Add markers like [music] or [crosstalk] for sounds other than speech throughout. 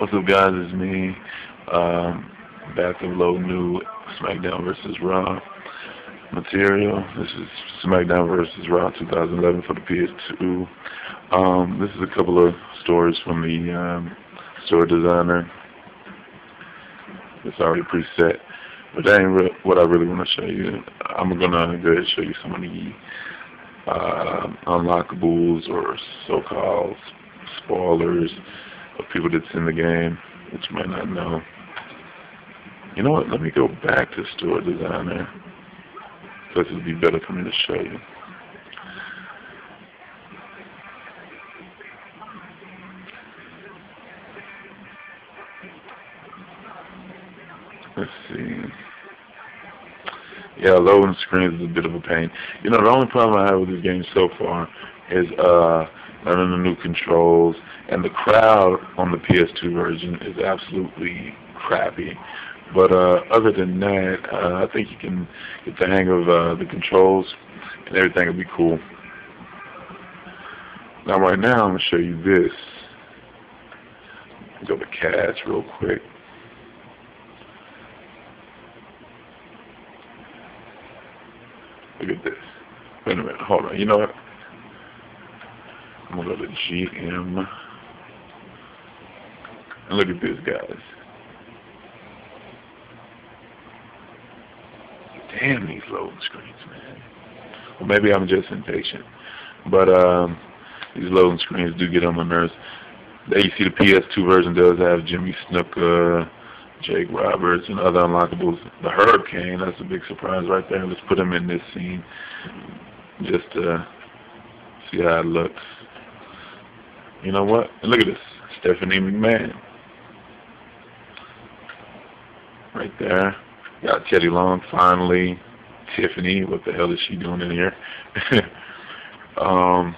What's up, guys? It's me, um, back with low new SmackDown vs. Raw material. This is SmackDown vs. Raw 2011 for the PS2. Um, this is a couple of stories from the um, story designer. It's already preset, but that ain't what I really want to show you. I'm gonna go ahead and show you some of the uh, unlockables or so-called spoilers of people that's in the game that you might not know. You know what, let me go back to story designer because it would be better for me to show you. Let's see. Yeah, loading screens is a bit of a pain. You know, the only problem I have with this game so far is uh, learning the new controls, and the crowd on the PS2 version is absolutely crappy. But uh, other than that, uh, I think you can get the hang of uh, the controls, and everything will be cool. Now, right now, I'm going to show you this. Go to cats real quick. Look at this. Wait a minute. Hold on. You know what? I'm going to go to GM. And look at this, guys. Damn these loading screens, man. Well, maybe I'm just impatient. But um, these loading screens do get on my nerves. You see the PS2 version does have Jimmy Snuka, Jake Roberts, and other unlockables. The Hurricane, that's a big surprise right there. Let's put him in this scene just to see how it looks. You know what? Look at this. Stephanie McMahon. Right there. Got Teddy Long finally. Tiffany, what the hell is she doing in here? [laughs] um,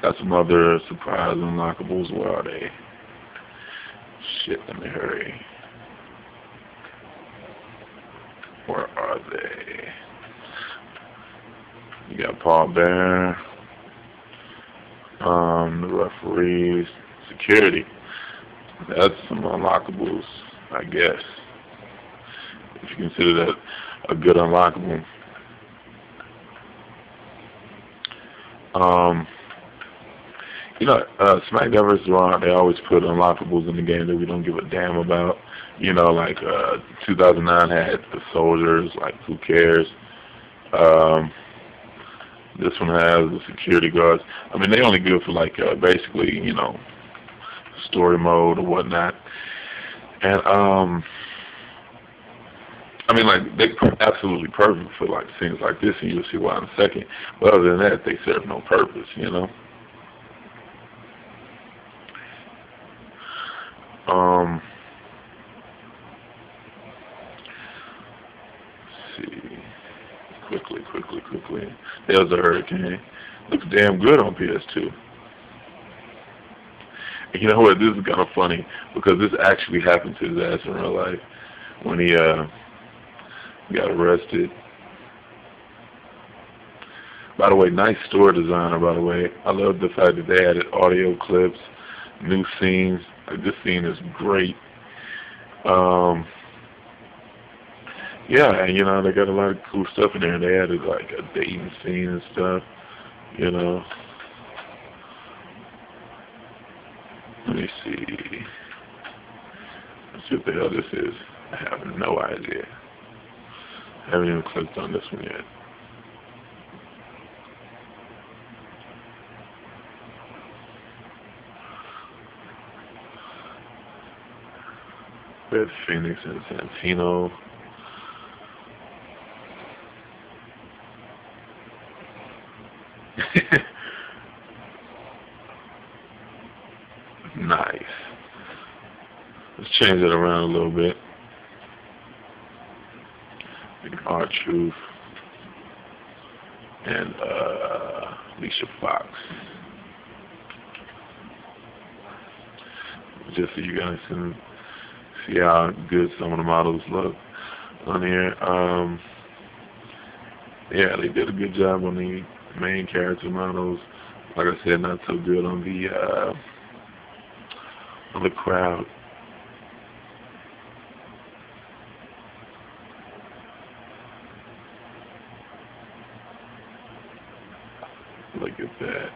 got some other surprise unlockables. Where are they? Shit, let me hurry. Where are they? You got Paul Bearer, um, the referees, security. That's some unlockables, I guess if you consider that a good unlockable. Um, you know, uh, SmackDown vs. Raw, they always put unlockables in the game that we don't give a damn about. You know, like uh, 2009 had the soldiers, like who cares? Um, this one has the security guards. I mean, they only good for like uh, basically, you know, story mode or whatnot. And um, I mean, like they're absolutely perfect for like things like this, and you'll see why in a second. But other than that, they serve no purpose, you know. Um, see, quickly, quickly, quickly. There's a hurricane. Looks damn good on PS2. And you know what? This is kind of funny because this actually happened to his ass in real life when he uh got arrested. By the way, nice story designer, by the way. I love the fact that they added audio clips, new scenes. Like, this scene is great. Um, yeah, and you know, they got a lot of cool stuff in there. They added like a dating scene and stuff, you know. Let me see. Let's see what the hell this is. I have no idea. I haven't even clicked on this one yet. Red Phoenix and Santino. [laughs] nice. Let's change it around a little bit. R-Truth and uh, Alicia Fox. Just so you guys can see how good some of the models look on here. Um, yeah, they did a good job on the main character models. Like I said, not so good on the uh, on the crowd. Look at that.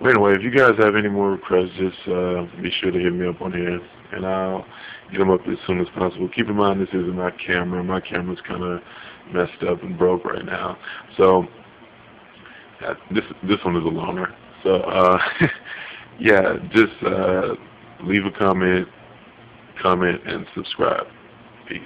Well, anyway, if you guys have any more requests, just uh, be sure to hit me up on here, and I'll get them up as soon as possible. Keep in mind, this isn't my camera. My camera's kind of messed up and broke right now. So uh, this this one is a loner. So uh, [laughs] yeah, just uh, leave a comment, comment, and subscribe. Peace.